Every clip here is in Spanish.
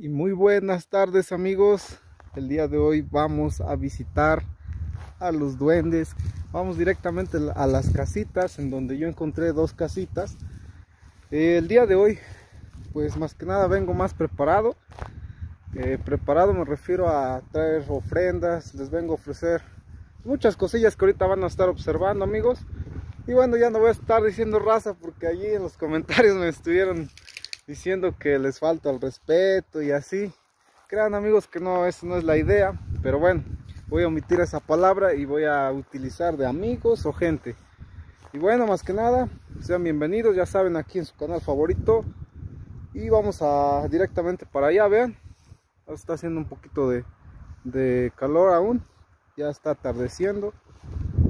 y muy buenas tardes amigos. El día de hoy vamos a visitar a los duendes. Vamos directamente a las casitas en donde yo encontré dos casitas. El día de hoy pues más que nada vengo más preparado. Eh, preparado me refiero a traer ofrendas. Les vengo a ofrecer muchas cosillas que ahorita van a estar observando amigos. Y bueno ya no voy a estar diciendo raza porque allí en los comentarios me estuvieron diciendo que les falta el respeto y así. Crean amigos que no, eso no es la idea, pero bueno, voy a omitir esa palabra y voy a utilizar de amigos o gente. Y bueno, más que nada, sean bienvenidos, ya saben, aquí en su canal favorito. Y vamos a directamente para allá, vean. Está haciendo un poquito de, de calor aún, ya está atardeciendo.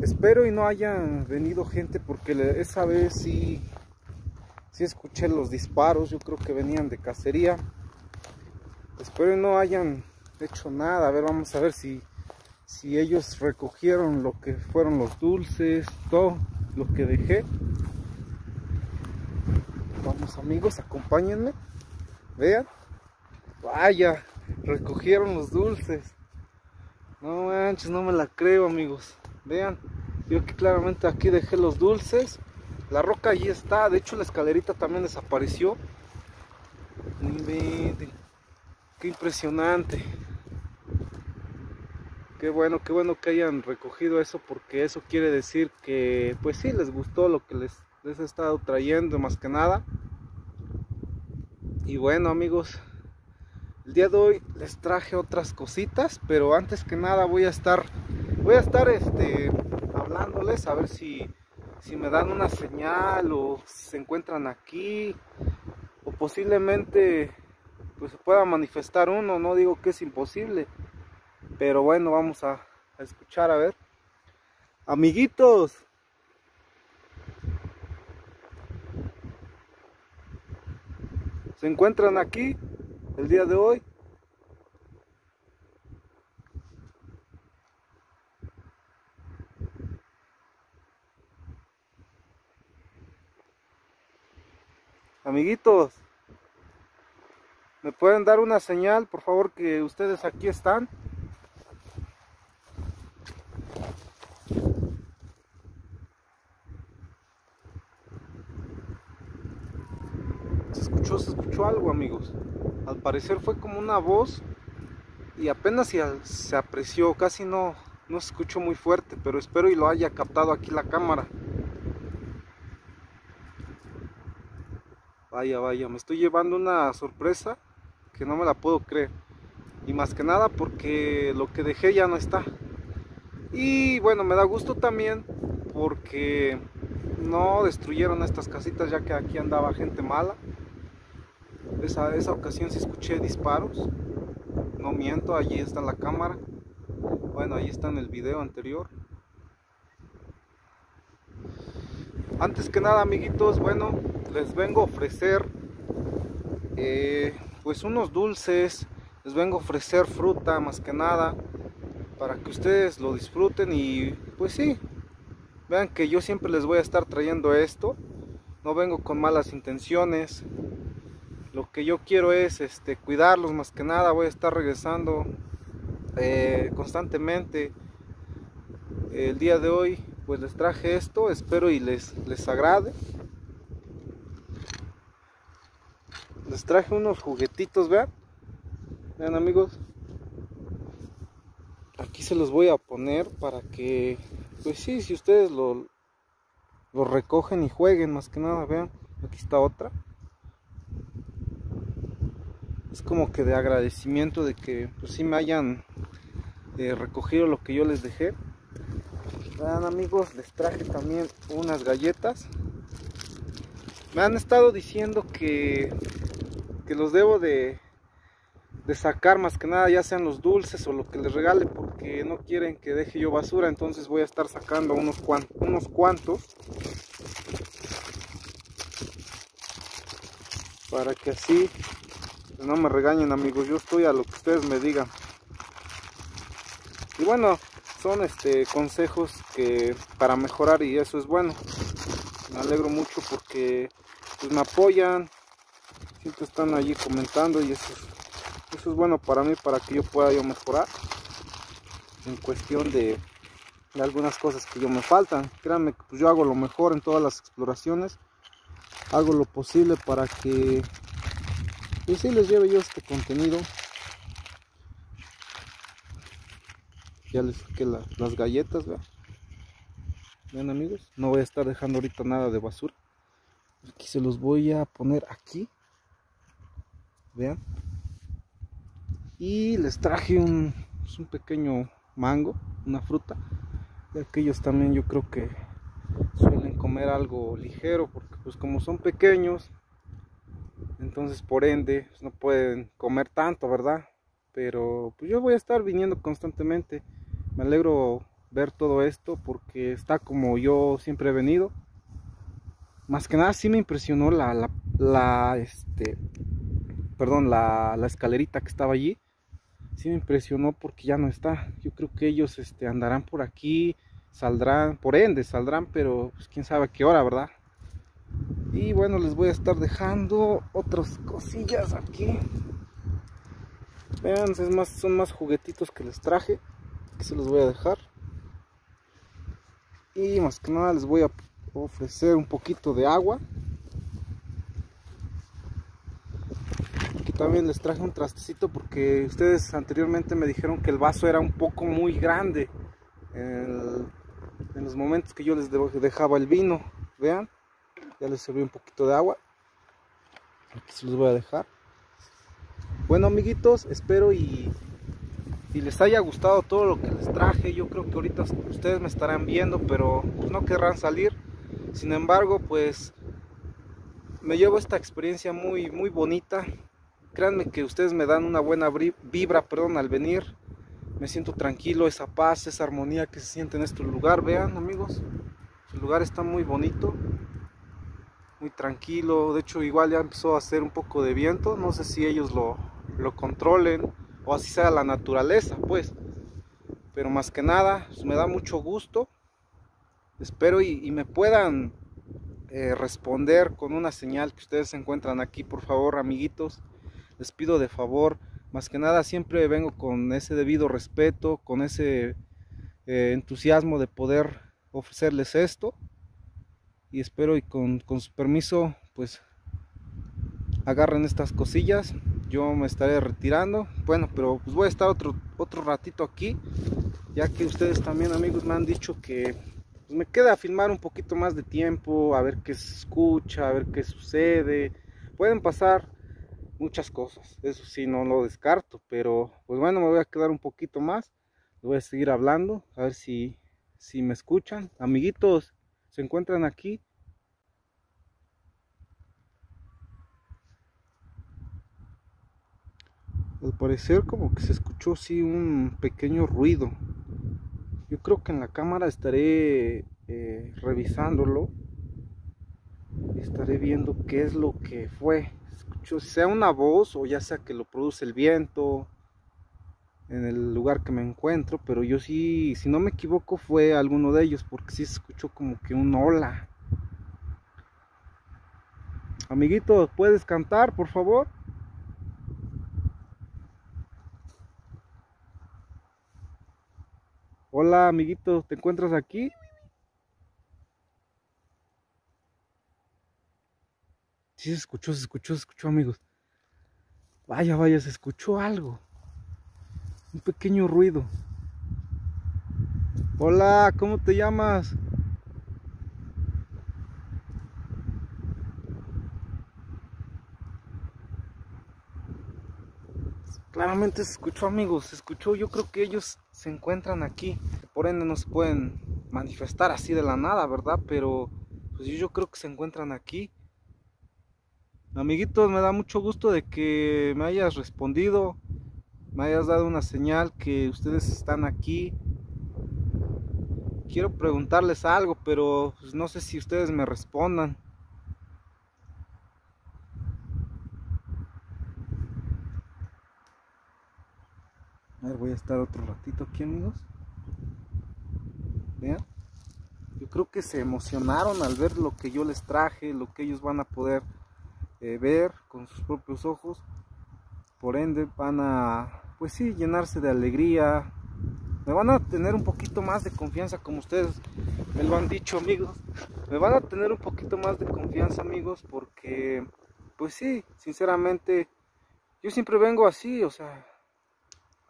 Espero y no hayan venido gente porque esa vez sí si escuché los disparos, yo creo que venían de cacería. Espero no hayan hecho nada. A ver, vamos a ver si, si ellos recogieron lo que fueron los dulces, todo lo que dejé. Vamos amigos, acompáñenme. Vean. Vaya, recogieron los dulces. No manches, no me la creo amigos. Vean, yo que claramente aquí dejé los dulces la roca allí está, de hecho la escalerita también desapareció. Qué impresionante. Qué bueno, qué bueno que hayan recogido eso porque eso quiere decir que pues sí les gustó lo que les, les he estado trayendo más que nada. Y bueno amigos, el día de hoy les traje otras cositas, pero antes que nada voy a estar voy a estar este hablándoles a ver si si me dan una señal o se encuentran aquí o posiblemente pues se pueda manifestar uno, no digo que es imposible, pero bueno, vamos a, a escuchar a ver. Amiguitos, se encuentran aquí el día de hoy. Amiguitos, ¿me pueden dar una señal, por favor, que ustedes aquí están? Se escuchó, se escuchó algo, amigos. Al parecer fue como una voz y apenas se, apreció, casi no, no se escuchó muy fuerte, pero espero y lo haya captado aquí la cámara. Vaya, vaya, me estoy llevando una sorpresa que no me la puedo creer. Y más que nada porque lo que dejé ya no está. Y bueno, me da gusto también porque no destruyeron estas casitas ya que aquí andaba gente mala. Esa, esa ocasión sí escuché disparos. No miento, allí está la cámara. Bueno, ahí está en el video anterior. Antes que nada, amiguitos, bueno, les vengo a ofrecer eh, pues unos dulces, les vengo a ofrecer fruta más que nada para que ustedes lo disfruten y pues sí, vean que yo siempre les voy a estar trayendo esto, no vengo con malas intenciones, lo que yo quiero es este, cuidarlos más que nada, voy a estar regresando eh, constantemente. El día de hoy pues les traje esto, espero y les, les agrade les traje unos juguetitos, vean. Vean amigos. Aquí se los voy a poner para que, pues sí, si ustedes lo, lo recogen y jueguen más que nada, vean. Aquí está otra. Es como que de agradecimiento de que pues sí me hayan eh, recogido lo que yo les dejé. Vean amigos, les traje también unas galletas. Me han estado diciendo que que los debo de, sacar más que nada, ya sean los dulces o lo que les regale, porque no quieren que deje yo basura, entonces voy a estar sacando unos, unos cuantos. Para que así no me regañen amigos, yo estoy a lo que ustedes me digan. Y bueno, son este consejos que para mejorar y eso es bueno. Me alegro mucho porque pues, me apoyan, siempre están allí comentando y eso Eso es bueno para mí, para que yo pueda yo mejorar en cuestión de, algunas cosas que yo me faltan. Créanme que pues yo hago lo mejor en todas las exploraciones. Hago lo posible para que y si les lleve yo este contenido. Ya les saqué las galletas, vean. Vean amigos, no voy a estar dejando ahorita nada de basura. Aquí se los voy a poner aquí. Vean. Y les traje un, pues, un pequeño mango, una fruta. Y aquellos también yo creo que suelen comer algo ligero porque pues como son pequeños, entonces por ende pues, no pueden comer tanto, ¿verdad? Pero pues yo voy a estar viniendo constantemente. Me alegro ver todo esto porque está como yo siempre he venido. Más que nada sí me impresionó la, la, este, perdón, la, la, escalerita que estaba allí. Sí me impresionó porque ya no está. Yo creo que ellos este, andarán por aquí, saldrán, por ende saldrán, pero pues quién sabe a qué hora, ¿verdad? Y bueno, les voy a estar dejando otras cosillas aquí. Vean, son más juguetitos que les traje. Que se los voy a dejar. Y más que nada les voy a ofrecer un poquito de agua. También les traje un trastecito porque ustedes anteriormente me dijeron que el vaso era un poco muy grande. En, los momentos que yo les dejaba el vino. Vean ya les serví un poquito de agua aquí se los voy a dejar bueno amiguitos espero y, y les haya gustado todo lo que les traje yo creo que ahorita ustedes me estarán viendo pero pues, no querrán salir sin embargo pues me llevo esta experiencia muy muy bonita créanme que ustedes me dan una buena vibra perdón al venir me siento tranquilo esa paz esa armonía que se siente en este lugar vean amigos el lugar está muy bonito muy tranquilo. De hecho, igual ya empezó a hacer un poco de viento. No sé si ellos lo, lo controlen o así sea la naturaleza, pues. Pero más que nada, pues, me da mucho gusto. Espero y, me puedan eh, responder con una señal que ustedes encuentran aquí, por favor, amiguitos. Les pido de favor. Más que nada, siempre vengo con ese debido respeto, con ese eh, entusiasmo de poder ofrecerles esto. Y espero y con, su permiso pues agarren estas cosillas. Yo me estaré retirando. Bueno pero pues voy a estar otro otro ratito aquí ya que ustedes también amigos me han dicho que pues, me queda filmar un poquito más de tiempo a ver qué se escucha a ver qué sucede. Pueden pasar muchas cosas eso sí no lo descarto pero pues bueno me voy a quedar un poquito más voy a seguir hablando a ver si si me escuchan amiguitos se encuentran aquí. Al parecer como que se escuchó sí un pequeño ruido. Yo creo que en la cámara estaré eh, revisándolo. Estaré viendo qué es lo que fue. Sea una voz o ya sea que lo produce el viento en el lugar que me encuentro, pero yo sí, si no me equivoco, fue alguno de ellos, porque sí se escuchó como que un hola. Amiguitos, ¿puedes cantar, por favor? Hola, amiguitos, ¿te encuentras aquí? Sí se escuchó, se escuchó, se escuchó, amigos. Vaya, vaya, se escuchó algo un pequeño ruido. Hola, ¿cómo te llamas? Claramente se escuchó amigos, se escuchó, yo creo que ellos se encuentran aquí, por ende no se pueden manifestar así de la nada, ¿verdad? Pero pues yo creo que se encuentran aquí. Amiguitos, me da mucho gusto de que me hayas respondido me hayas dado una señal que ustedes están aquí. Quiero preguntarles algo, pero pues, no sé si ustedes me respondan. A ver, voy a estar otro ratito aquí, amigos. Vean. Yo creo que se emocionaron al ver lo que yo les traje, lo que ellos van a poder eh, ver con sus propios ojos. por ende van a, pues sí, llenarse de alegría, me van a tener un poquito más de confianza como ustedes me lo han dicho amigos, me van a tener un poquito más de confianza amigos porque, pues sí, sinceramente, yo siempre vengo así, o sea,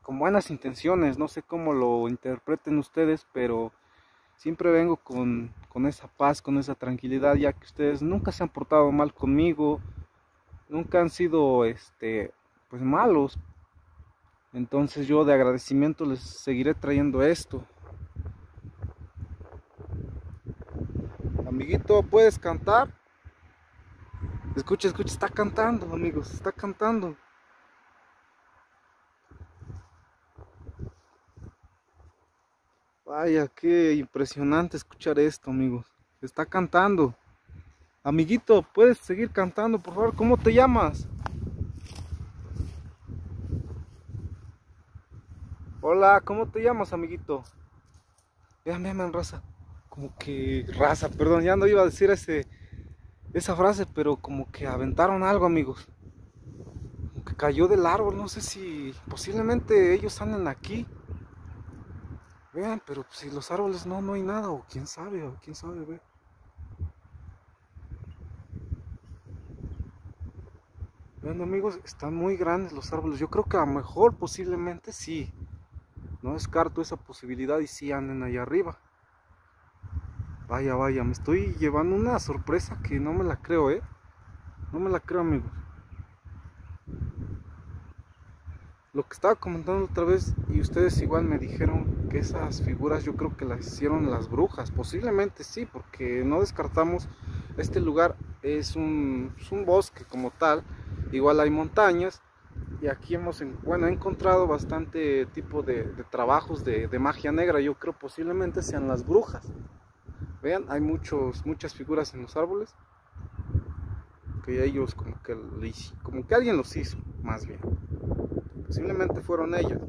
con buenas intenciones, no sé cómo lo interpreten ustedes, pero siempre vengo con, con esa paz, con esa tranquilidad, ya que ustedes nunca se han portado mal conmigo, nunca han sido, este, pues malos. Entonces yo de agradecimiento les seguiré trayendo esto. Amiguito, ¿puedes cantar? Escucha, escucha, está cantando, amigos, está cantando. Vaya, qué impresionante escuchar esto, amigos. Está cantando. Amiguito, ¿puedes seguir cantando, por favor? ¿Cómo te llamas? Hola, ¿cómo te llamas, amiguito? Vean, vean, raza. Como que raza, perdón, ya no iba a decir ese, esa frase, pero como que aventaron algo, amigos. Como que cayó del árbol, no sé si posiblemente ellos andan aquí. Vean, pero si los árboles no, no hay nada, o quién sabe, o quién sabe, ve. Vean amigos, están muy grandes los árboles. Yo creo que a lo mejor posiblemente sí. No descarto esa posibilidad y sí anden allá arriba. Vaya, vaya, me estoy llevando una sorpresa que no me la creo, ¿eh? No me la creo amigos. Lo que estaba comentando otra vez y ustedes igual me dijeron que esas figuras yo creo que las hicieron las brujas. Posiblemente sí, porque no descartamos, este lugar es un, bosque como tal, igual hay montañas y aquí hemos bueno, encontrado bastante tipo de, trabajos de, de, magia negra. Yo creo posiblemente sean las brujas. Vean, hay muchos, muchas figuras en los árboles que ellos como que, como que alguien los hizo, más bien posiblemente fueron ellos.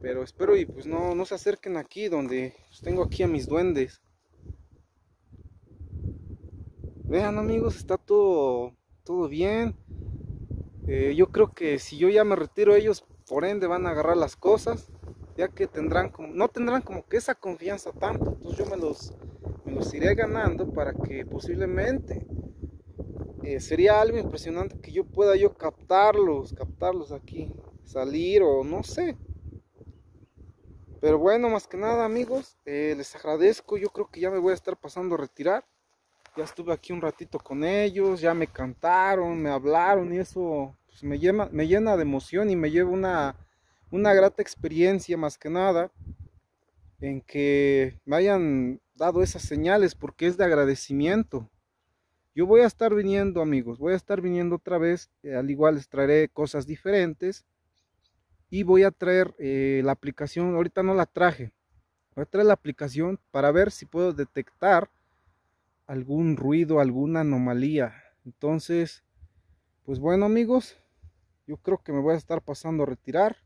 Pero espero y pues no, no se acerquen aquí donde pues, tengo aquí a mis duendes. Vean amigos, está todo, todo bien. Eh, yo creo que si yo ya me retiro ellos por ende van a agarrar las cosas. Ya que tendrán como, no tendrán como que esa confianza tanto. Entonces yo me los, me los iré ganando para que posiblemente eh, sería algo impresionante que yo pueda yo captarlos, captarlos aquí salir o no sé. Pero bueno, más que nada amigos, eh, les agradezco. Yo creo que ya me voy a estar pasando a retirar. Ya estuve aquí un ratito con ellos, ya me cantaron, me hablaron y eso pues, me, llena, de emoción y me lleva una, una grata experiencia más que nada en que me hayan dado esas señales porque es de agradecimiento. Yo voy a estar viniendo amigos, voy a estar viniendo otra vez, eh, al igual les traeré cosas diferentes y voy a traer eh, la aplicación, ahorita no la traje, voy a traer la aplicación para ver si puedo detectar algún ruido, alguna anomalía. Entonces, pues bueno amigos, yo creo que me voy a estar pasando a retirar.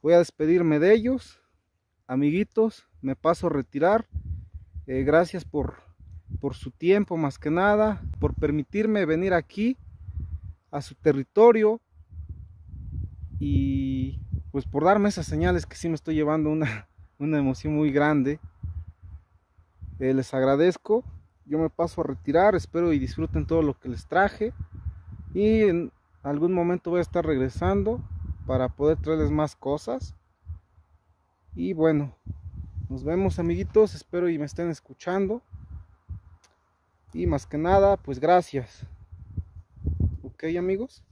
Voy a despedirme de ellos. Amiguitos, me paso a retirar. Eh, gracias por, por su tiempo más que nada, por permitirme venir aquí a su territorio y pues por darme esas señales que sí me estoy llevando una, una emoción muy grande. Eh, les agradezco. Yo me paso a retirar. Espero y disfruten todo lo que les traje. Y algún momento voy a estar regresando para poder traerles más cosas. Y bueno, nos vemos amiguitos. Espero y me estén escuchando. Y más que nada, pues gracias. Ok amigos.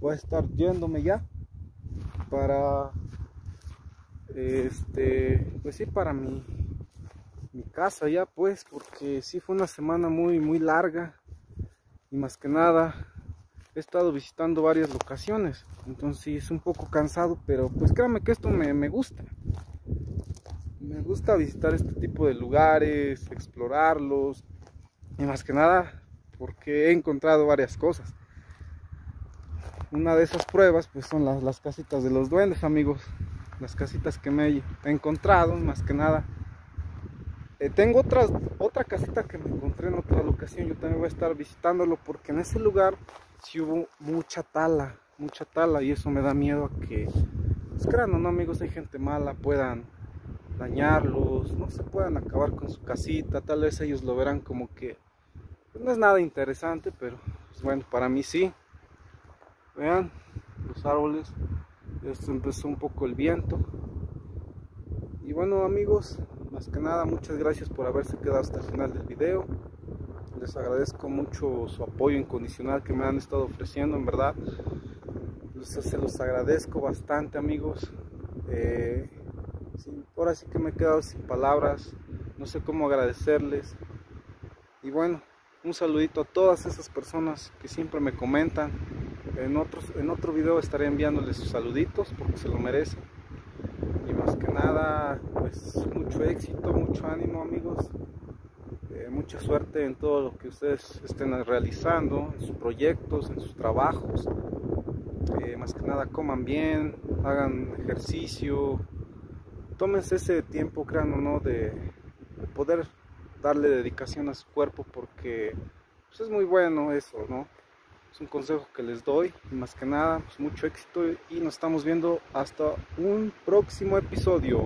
Voy a estar yéndome ya para este pues sí para mi, mi casa ya pues porque sí fue una semana muy muy larga y más que nada he estado visitando varias locaciones. Entonces sí es un poco cansado pero pues créanme que esto me, me gusta. Me gusta visitar este tipo de lugares explorarlos y más que nada porque he encontrado varias cosas. Una de esas pruebas pues son las, las casitas de los duendes amigos. Las casitas que me he encontrado más que nada eh, tengo otra, otra casita que me encontré en otra locación yo también voy a estar visitándolo porque en ese lugar sí hubo mucha tala mucha tala y eso me da miedo a que, pues crean, ¿no amigos? Hay gente mala, puedan dañarlos, no se puedan acabar con su casita, tal vez ellos lo verán como que pues, no es nada interesante, pero pues, bueno, para mí sí. Vean los árboles, esto empezó un poco el viento. Y bueno amigos, que nada muchas gracias por haberse quedado hasta el final del video. Les agradezco mucho su apoyo incondicional que me han estado ofreciendo, en verdad. Se los agradezco bastante amigos. Eh, ahora sí que me he quedado sin palabras, no sé cómo agradecerles. Y bueno, un saludito a todas esas personas que siempre me comentan. En, otros, en otro video estaré enviándoles sus saluditos porque se lo merecen. Y más que nada, pues mucho éxito, mucho ánimo amigos. Eh, mucha suerte en todo lo que ustedes estén realizando, en sus proyectos, en sus trabajos. Eh, más que nada coman bien, hagan ejercicio, tómense ese tiempo, crean no, de, poder darle dedicación a su cuerpo porque pues, es muy bueno eso, ¿no? Es un consejo que les doy, más que nada, pues mucho éxito y nos estamos viendo hasta un próximo episodio.